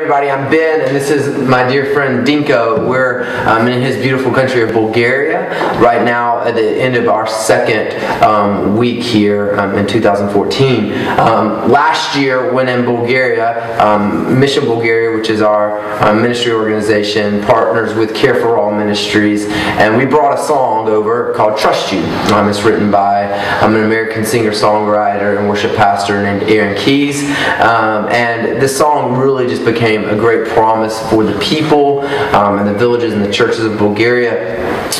Everybody, I'm Ben, and this is my dear friend Dinko. We're um, in his beautiful country of Bulgaria right now at the end of our second um, week here um, in 2014. Um, last year, when in Bulgaria, um, Mission Bulgaria, which is our uh, ministry organization, partners with Care for All Ministries, and we brought a song over called Trust You. Um, it's written by an American singer songwriter and worship pastor named Aaron Keyes, and this song really just became became a great promise for the people um, and the villages and the churches of Bulgaria.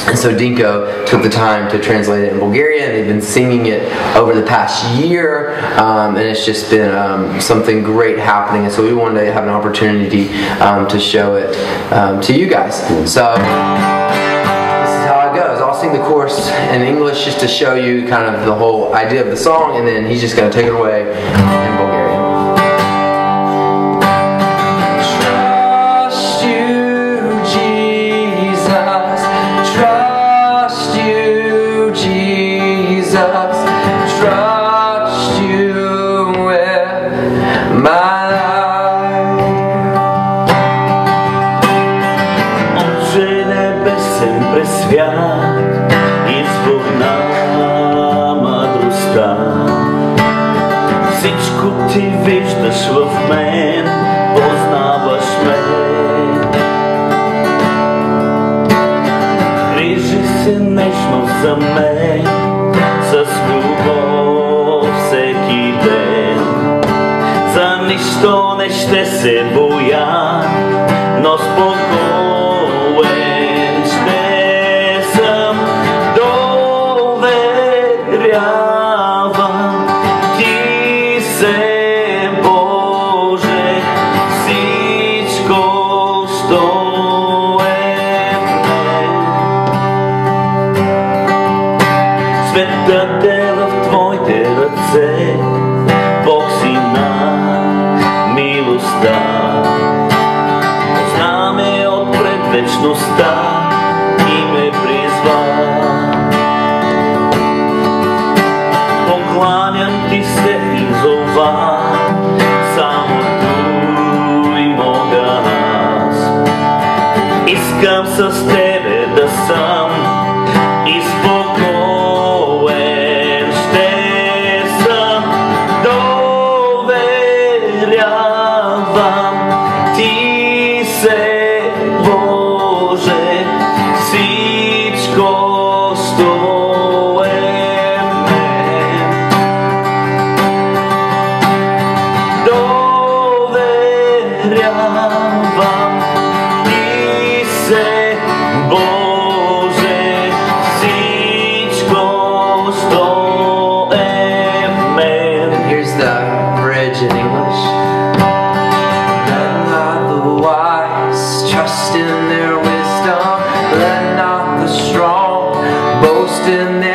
And so Dinko took the time to translate it in Bulgarian. and They've been singing it over the past year, um, and it's just been um, something great happening. And so we wanted to have an opportunity um, to show it um, to you guys. So this is how it goes. I'll sing the chorus in English just to show you kind of the whole idea of the song, and then he's just going to take it away in Bulgarian. Свят, извор на мъдростта. Всичко ти виждаш в мен, познаваш ме. Грижи се нежно за мен, с любов всеки ден. За нищо не ще се боя, Светът е в Твоите ръце, Бог си на милостта. Знаме отпред вечността зова, само Той мога аз. Искам с Тебе да съм и спокоен ще съм, доверявам Ти се, Ти се, Боже, всичко стое мен. Here's the bridge in English. Let not the wise trust in their wisdom. Let not the strong boast in their